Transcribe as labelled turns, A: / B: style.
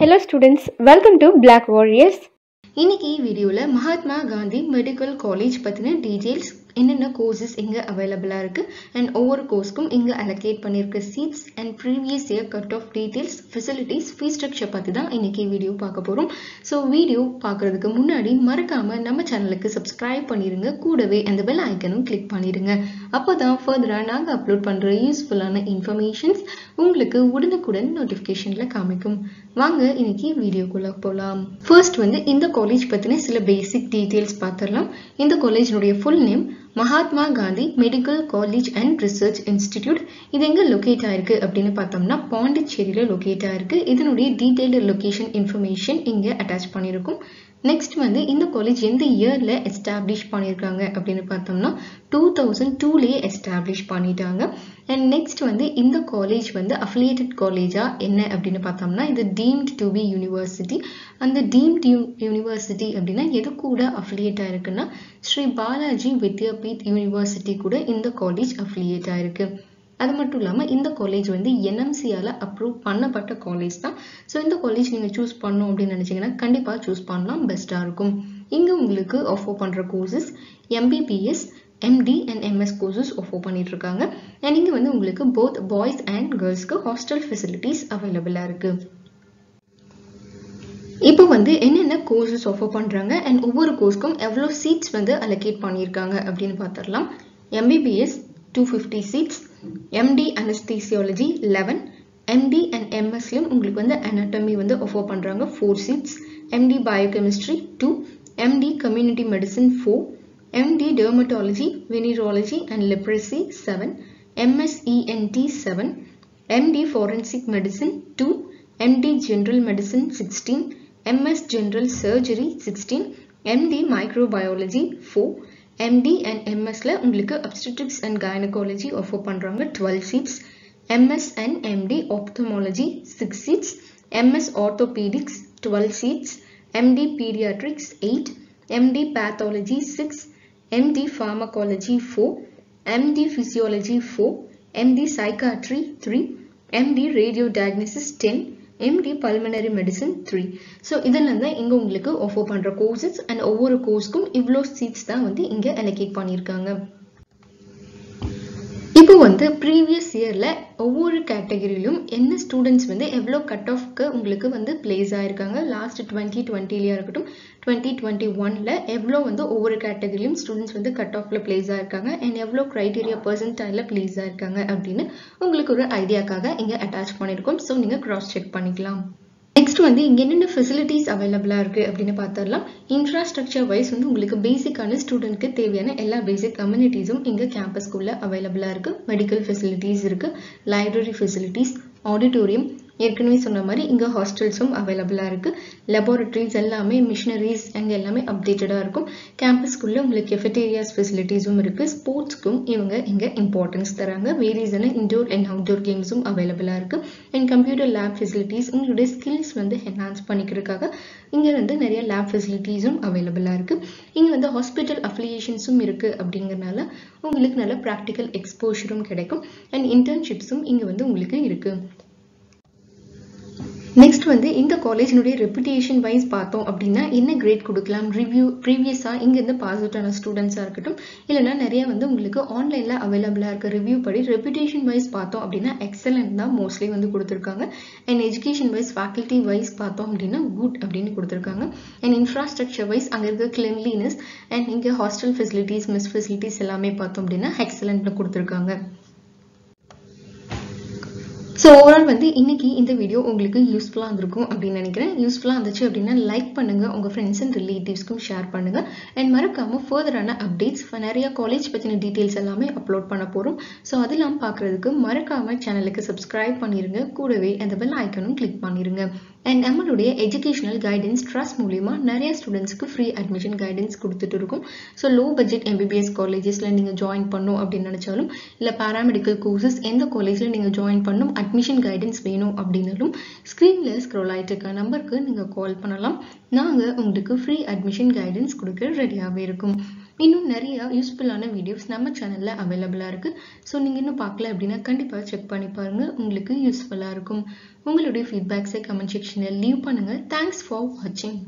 A: Hello students welcome to black warriors
B: இன்னைக்கு வீடியோவில் Mahatma Gandhi medical college பற்றின டீட்டெயில்ஸ் என்னென்ன கோர்சஸ் இங்கே அவைலபிளாக இருக்குது அண்ட் ஒவ்வொரு கோர்ஸ்க்கும் இங்கே அலோகேட் பண்ணியிருக்க seats and previous year cut off details facilities fee structure பற்றி தான் இன்னைக்கு வீடியோ பார்க்க போகிறோம் ஸோ வீடியோ பார்க்குறதுக்கு முன்னாடி மறக்காமல் நம்ம சேனலுக்கு சப்ஸ்கிரைப் பண்ணிடுங்க கூடவே அந்த பெல் ஐக்கனும் கிளிக் பண்ணிடுங்க அப்போ தான் ஃபர்தராக நாங்கள் அப்லோட் பண்ணுற யூஸ்ஃபுல்லான இன்ஃபர்மேஷன்ஸ் உங்களுக்கு உடனுக்குடன் நோட்டிஃபிகேஷன்ல காமிக்கும். வாங்க இன்னைக்கு வீடியோக்குள்ள போகலாம் ஃபர்ஸ்ட் வந்து இந்த காலேஜ் பத்தின சில பேசிக் டீடைல்ஸ் பார்த்துடலாம். இந்த காலேஜினுடைய full name Mahatma Gandhi medical college and research institute இது எங்கே லொக்கேட் ஆயிருக்கு அப்படின்னு பார்த்தோம்னா பாண்டிச்சேரியில் லொக்கேட் ஆயிருக்கு. இதனுடைய டீட்டெயில்டு லொக்கேஷன் இன்ஃபர்மேஷன் இங்கே அட்டாச் பண்ணியிருக்கும். நெக்ஸ்ட் வந்து இந்த காலேஜ் எந்த இயரில் எஸ்டாப்ளிஷ் பண்ணியிருக்காங்க அப்படின்னு பார்த்தோம்னா டூ தௌசண்ட் டூலேயே எஸ்டாப்ளிஷ் பண்ணிட்டாங்க. அண்ட் நெக்ஸ்ட் வந்து இந்த காலேஜ் வந்து அஃபிலியேட்டட் காலேஜா என்ன அப்படின்னு பார்த்தோம்னா இது டீம்ட் டு பி யூனிவர்சிட்டி அந்த டீம்ட் யூ யூனிவர்சிட்டி அப்படின்னா எது கூட அஃபிலியேட்டாக இருக்குன்னா ஸ்ரீ பாலாஜி வித்யாபீட் யூனிவர்சிட்டி கூட இந்த காலேஜ் அஃபிலியேட் ஆயிருக்கு. அது மட்டும் இல்லாமல் இந்த காலேஜ் வந்து என்எம்சியால் அப்ரூவ் பண்ணப்பட்ட காலேஜ் தான். ஸோ இந்த காலேஜ் நீங்கள் சூஸ் பண்ணணும் அப்படின்னு நினச்சிங்கன்னா கண்டிப்பாக சூஸ் பண்ணலாம். பெஸ்ட்டாக இருக்கும். இங்கே உங்களுக்கு ஆஃபர் பண்ணுற courses MBBS MD and MS courses offer பண்ணிட்டு இருக்காங்க அண்ட் இங்கே வந்து உங்களுக்கு போத் பாய்ஸ் அண்ட் கேர்ள்ஸ்க்கு ஹாஸ்டல் ஃபெசிலிட்டிஸ் அவைலபிளாக இருக்குது இப்போ வந்து என்னென்ன கோர்சஸ் ஆஃபர் பண்ணுறாங்க அண்ட் ஒவ்வொரு கோர்ஸ்க்கும் எவ்வளோ சீட்ஸ் வந்து அலோகேட் பண்ணியிருக்காங்க அப்படின்னு பார்த்துடலாம். MBBS two fifty seats MD anaesthesiology eleven MD and எம்எஸ்லையும் உங்களுக்கு வந்து அனாட்டமி வந்து ஆஃபர் பண்ணுறாங்க four seats MD biochemistry two MD community medicine four MD dermatology venereology and leprosy seven MS ENT seven MD forensic medicine two MD general medicine sixteen MS general surgery sixteen MD microbiology four MD and எம்எஸ்ல உங்களுக்கு அப்ஸ்டிட்ரிக்ஸ் and gynaecology offer பண்ணுறாங்க twelve seats MS and MD ophthalmology six seats MS orthopaedics twelve seats MD paediatrics eight MD pathology six MD pharmacology four MD physiology four MD psychiatry three MD radiodiagnosis ten MD pulmonary medicine three so இதெல்லாம் தான் இங்கே உங்களுக்கு offer பண்ணுற courses and ஒவ்வொரு கோர்ஸ்க்கும் இவ்வளோ seeds தான் வந்து இங்கே அலோகேட் பண்ணியிருக்காங்க இப்போ வந்து ப்ரீவியஸ் இயரில் ஒவ்வொரு கேட்டகரியிலும் என்ன ஸ்டூடெண்ட்ஸ் வந்து எவ்வளோ கட் ஆஃப்க்கு உங்களுக்கு வந்து பிளேஸ் ஆகிருக்காங்க லாஸ்ட் டுவெண்ட்டி டுவெண்ட்டிலையாக இருக்கட்டும் டுவெண்ட்டி டுவெண்ட்டி ஒனில் எவ்வளோ வந்து ஒவ்வொரு கேட்டகரியிலும் ஸ்டூடெண்ட்ஸ் வந்து கட் ஆஃபில் பிளேஸ் ஆகிருக்காங்க அண்ட் எவ்வளோ க்ரைட்டீரியா பர்சன்டைலில் பிளேஸ் ஆகிருக்காங்க அப்படின்னு உங்களுக்கு ஒரு ஐடியாக்காக இங்கே அட்டாச் பண்ணியிருக்கோம் ஸோ நீங்கள் க்ராஸ் செக் பண்ணிக்கலாம். நெக்ஸ்ட் வந்து இங்கே என்னென்ன ஃபெசிலிட்டிஸ் அவைலபிளாக இருக்குது அப்படின்னு பார்த்துடலாம். இன்ஃப்ராஸ்ட்ரக்சர் வைஸ் வந்து உங்களுக்கு பேசிக்கான ஸ்டூடெண்ட்க்கு தேவையான எல்லா பேசிக் கம்யூனிட்டிஸும் இங்கே கேம்பஸ்குள்ளே அவைலபிளாக இருக்குது மெடிக்கல் ஃபெசிலிட்டிஸ் இருக்குது லைப்ரரி ஃபெசிலிட்டிஸ் ஆடிட்டோரியம் ஏற்கனவே சொன்ன மாதிரி இங்கே ஹாஸ்டல்ஸும் அவைலபிளாக இருக்குது லெபார்ட்ரிஸ் எல்லாமே மிஷினரிஸ் அங்கே எல்லாமே அப்டேட்டடாக இருக்கும். கேம்பஸ்க்குள்ளே உங்களுக்கு கெஃபட்டேரியாஸ் ஃபெசிலிட்டிஸும் இருக்குது ஸ்போர்ட்ஸ்க்கும் இவங்க இங்கே இம்பார்ட்டன்ஸ் தராங்க. வேரியஸான இன்டோர் அண்ட் அவுட்டோர் கேம்ஸும் அவைலபிளாக இருக்குது அண்ட் கம்ப்யூட்டர் லேப் ஃபெசிலிட்டிஸ் உங்களுடைய ஸ்கில்ஸ் வந்து என்ஹான்ஸ் பண்ணிக்கிறதுக்காக இங்கே வந்து நிறைய லேப் ஃபெசிலிட்டிஸும் அவைலபிளாக இருக்குது இங்கே வந்து ஹாஸ்பிட்டல் அஃபிலியேஷன்ஸும் இருக்குது அப்படிங்கிறனால உங்களுக்கு நல்ல ப்ராக்டிக்கல் எக்ஸ்போஷரும் கிடைக்கும். அண்ட் இன்டர்ன்ஷிப்ஸும் இங்கே வந்து உங்களுக்கு இருக்குது நெக்ஸ்ட் வந்து இந்த காலேஜினுடைய ரெப்புடேஷன் வைஸ் பார்த்தோம் அப்படின்னா என்ன கிரேட் கொடுக்கலாம் ரிவ்யூ ப்ரீவியஸாக இங்கேருந்து பாஸ் அவுட் ஆன ஸ்டூடெண்ட்ஸாக இருக்கட்டும் இல்லைனா நிறைய வந்து உங்களுக்கு ஆன்லைனில் அவைலபிளாக இருக்க ரிவ்யூ படி ரெப்புடேஷன் வைஸ் பார்த்தோம் அப்படின்னா எக்ஸலண்ட் தான் மோஸ்ட்லி வந்து கொடுத்துருக்காங்க. And education wise faculty wise பார்த்தோம் அப்படின்னா குட் அப்படின்னு கொடுத்துருக்காங்க. அண்ட் இன்ஃப்ராஸ்ட்ரக்சர் வைஸ் அங்கே இருக்க கிளென்லினஸ் அண்ட் இங்கே ஹாஸ்டல் ஃபெசிலிட்டிஸ் மிஸ் ஃபெசிலிட்டிஸ் எல்லாமே பார்த்தோம் அப்படின்னா எக்ஸலண்ட்னு கொடுத்துருக்காங்க. ஸோ ஓவரால் வந்து இன்னைக்கு இந்த வீடியோ உங்களுக்கு யூஸ்ஃபுல்லாக இருந்திருக்கும் அப்படின்னு நினைக்கிறேன். யூஸ்ஃபுல்லாக இருந்துச்சு அப்படின்னா லைக் பண்ணுங்கள் உங்கள் ஃப்ரெண்ட்ஸ் அண்ட் ரிலேட்டிவ்ஸ்க்கும் ஷேர் பண்ணுங்கள் அண்ட் மறக்காமல் ஃபர்தரான அப்டேட்ஸ் நிறையா காலேஜ் பற்றின டீட்டெயில்ஸ் எல்லாமே அப்லோட் பண்ண போகிறோம் ஸோ அதெல்லாம் பார்க்குறதுக்கு மறக்காமல் சேனலுக்கு சப்ஸ்கிரைப் பண்ணிடுங்க கூடவே அந்த பெல் ஐக்கனும் கிளிக் பண்ணிடுங்க அண்ட் நம்மளுடைய எஜுகேஷனல் கைடன்ஸ் ட்ரஸ்ட் மூலிமா நிறைய ஸ்டூடெண்ட்ஸ்க்கு ஃப்ரீ அட்மிஷன் கைடன்ஸ் கொடுத்துட்டு இருக்கும். ஸோ லோ பட்ஜெட் எம்பிபிஎஸ் காலேஜஸில் நீங்கள் ஜாயின் பண்ணும் அப்படின்னு நினச்சாலும் இல்லை பேராமெடிக்கல் கோர்சஸ் எந்த காலேஜில் நீங்கள் ஜாயின் பண்ணும் அட்மிஷன் கைடன்ஸ் வேணும் அப்படின்னாலும் ஸ்க்ரீனில் ஸ்க்ரோல் ஆகிட்டு இருக்க நம்பருக்கு நீங்கள் கால் பண்ணலாம். நாங்கள் உங்களுக்கு ஃப்ரீ அட்மிஷன் கைடன்ஸ் கொடுக்க ரெடியாகவே இருக்கும். இன்னும் நிறைய யூஸ்ஃபுல்லான வீடியோஸ் நம்ம சேனலில் அவைலபிளாக இருக்குது ஸோ நீங்கள் இன்னும் பார்க்கல அப்படின்னா கண்டிப்பாக செக் பண்ணி பாருங்கள் உங்களுக்கு யூஸ்ஃபுல்லாக இருக்கும். உங்களுடைய ஃபீட்பேக்ஸை கமெண்ட் செக்ஷனில் லீவ் பண்ணுங்கள் தேங்க்ஸ் ஃபார் வாட்சிங்